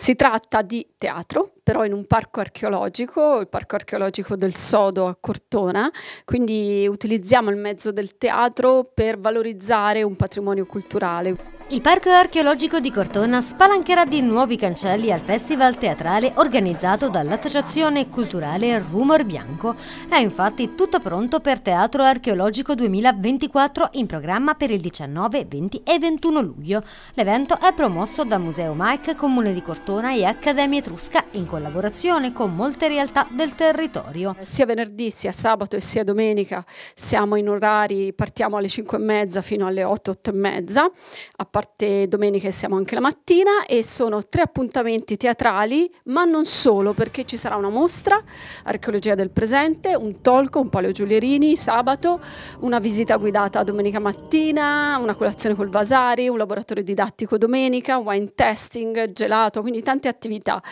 Si tratta di teatro, però in un parco archeologico, il parco archeologico del Sodo a Cortona, quindi utilizziamo il mezzo del teatro per valorizzare un patrimonio culturale. Il Parco Archeologico di Cortona spalancherà di nuovi cancelli al Festival Teatrale organizzato dall'Associazione Culturale Rumor Bianco. È infatti tutto pronto per Teatro Archeologico 2024 in programma per il 19, 20 e 21 luglio. L'evento è promosso da Museo Mike, Comune di Cortona e Accademia Etrusca in collaborazione con molte realtà del territorio. Sia venerdì, sia sabato e sia domenica siamo in orari, partiamo alle 5 e mezza fino alle 8, 8 e mezza, a parte domenica siamo anche la mattina e sono tre appuntamenti teatrali, ma non solo, perché ci sarà una mostra, archeologia del presente, un talk, un Paleo Giulierini sabato, una visita guidata domenica mattina, una colazione col Vasari, un laboratorio didattico domenica, wine testing, gelato, quindi tante attività.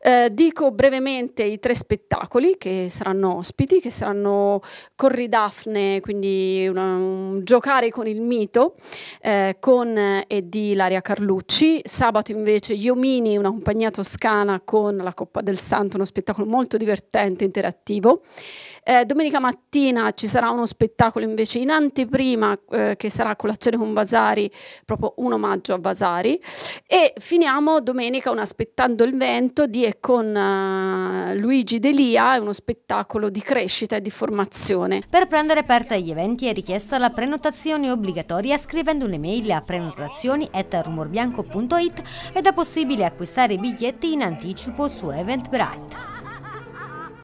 Eh, dico brevemente i tre spettacoli che saranno ospiti, che saranno Corridafne, quindi una, un giocare con il mito, eh, con e di Ilaria Carlucci. Sabato invece Iomini, una compagnia toscana con la Coppa del Santo, uno spettacolo molto divertente, interattivo. Eh, domenica mattina ci sarà uno spettacolo invece in anteprima eh, che sarà colazione con Vasari, proprio un omaggio a Vasari. E finiamo domenica un Aspettando il vento di e con uh, Luigi Delia, uno spettacolo di crescita e di formazione. Per prendere parte agli eventi è richiesta la prenotazione obbligatoria scrivendo un'email a prenotazioni.rumorbianco.it ed è possibile acquistare i biglietti in anticipo su Eventbrite.